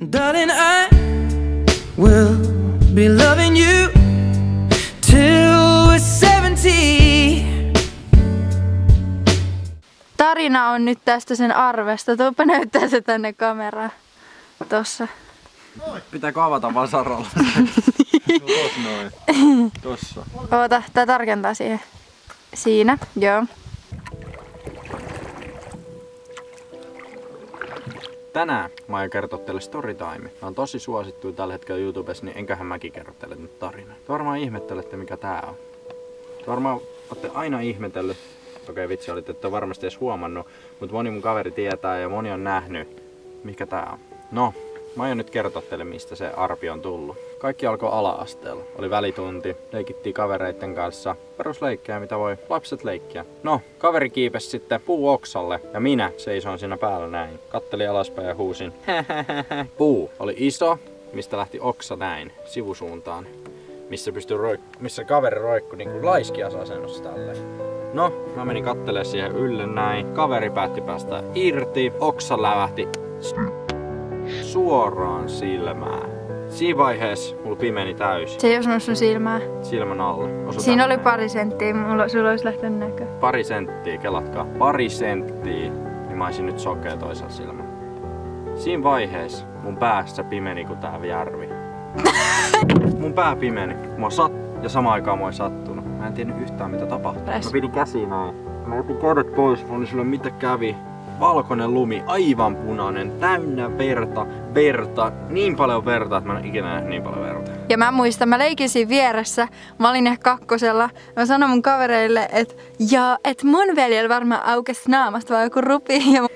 Darling, I will be loving you till we're 70. Tarina on nyt tästä sen arvesta. Tuopa näyttää se tänne kameraan. Tossa. Pitääkö avata vasaralla? tos noin. Tossa. Oota, tää tarkentaa siihen. Siinä, joo. Tänään mä aion kertoa teille storytime. Mä on tosi suosittu tällä hetkellä YouTubessa, niin enköhän mäkin kerro teille nyt tarina. Te varmaan ihmettelette mikä tää on. Te varmaan olette aina ihmetellyt. Okei okay, vitsi, olitte ette varmasti edes huomannut, mutta moni mun kaveri tietää ja moni on nähnyt, mikä tää on. No, Mä aion nyt kertoa teille, mistä se arpi on tullut. Kaikki alkoi ala-asteella. Oli välitunti, leikittiin kavereiden kanssa. Perusleikkejä, mitä voi lapset leikkiä. No, kaveri kiipesi sitten puu oksalle ja minä seisoin siinä päällä näin. Kattelin alaspäin ja huusin. Puu oli iso, mistä lähti oksa näin, sivusuuntaan. Missä, pystyi roik- missä kaveri roikkui niin kuin laiskiasasennossa tälle. No, mä menin kattelemaan siihen ylle näin. Kaveri päätti päästä irti. Oksa lävähti suoraan silmään. Siinä vaiheessa mulla pimeni täysin. Se ei osunut sun silmää. Silmän alle. Osu Siinä oli pari senttiä, mulla, sulla olisi lähtenyt näkö. Pari senttiä, kelatkaa. Pari senttiä, niin mä olisin nyt sokea toisella silmällä. Siinä vaiheessa mun päässä pimeni kuin tää järvi. mun pää pimeni. Mua sat ja samaan aikaan mua ei sattunut. Mä en tiennyt yhtään mitä tapahtui. Mä pidin käsiä näin. Mä otin kädet pois, mä olin sille mitä kävi. Valkoinen lumi, aivan punainen, täynnä verta, verta, niin paljon verta, että mä en ikinä nähnyt niin paljon verta. Ja mä muistan, mä leikin siinä vieressä, mä olin ehkä kakkosella. Mä sanoin mun kavereille, että ja, et mun veljellä varmaan aukesi naamasta vai joku rupi. Ja...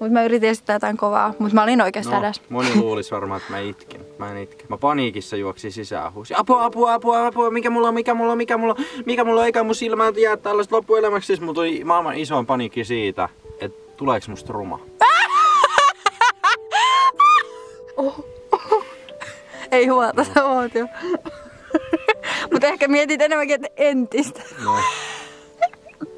Mut mä yritin esittää jotain kovaa, mut mä olin oikeastaan No, edes. moni luulisi varmaan, että mä itkin. Mä en itke. Mä paniikissa juoksin sisään huusin. Apua, apua, apua, apua, mikä mulla on, mikä mulla on, mikä mulla on, mikä mulla on, eikä mun silmää jää tällaista loppuelämäksi. Siis mulla tuli maailman isoin paniikki siitä, että tuleeko musta ruma. Ei huolta, sä oot jo. Mut ehkä mietit enemmänkin, että entistä. No.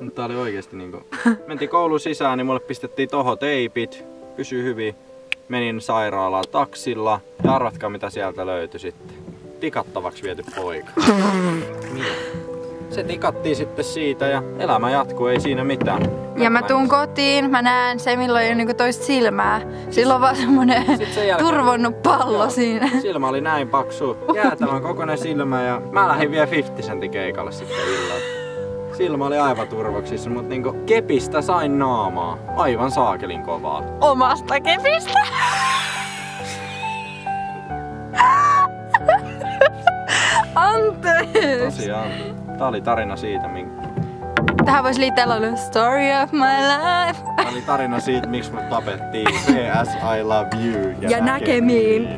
Mutta tää oli oikeesti niinku... Mentiin koulun sisään, niin mulle pistettiin toho teipit. Pysy hyvin. Menin sairaalaan taksilla. Ja arvatkaa mitä sieltä löytyi sitten. Tikattavaksi viety poika. Minä. Se tikattiin sitten siitä ja elämä jatkuu, ei siinä mitään. Ja mä tuun kotiin, mä näen se, milloin ei ole niinku toista silmää. Silloin on vaan semmonen jälkeen- turvonnut pallo Joo. siinä. Silmä oli näin paksu, jäätävän kokoinen silmä ja mä lähdin vielä 50 sentin keikalle sitten illalla. Silmä oli aivan turvoksissa, mutta niinku kepistä sain naamaa. Aivan saakelin kovaa. Omasta kepistä. Anteeksi. Tosiaan, tää oli tarina siitä, minkä... Tähän voisi liittää laulu Story of my life. Tää oli tarina siitä, miksi mut tapettiin. PS I love you. Ja näkemiin.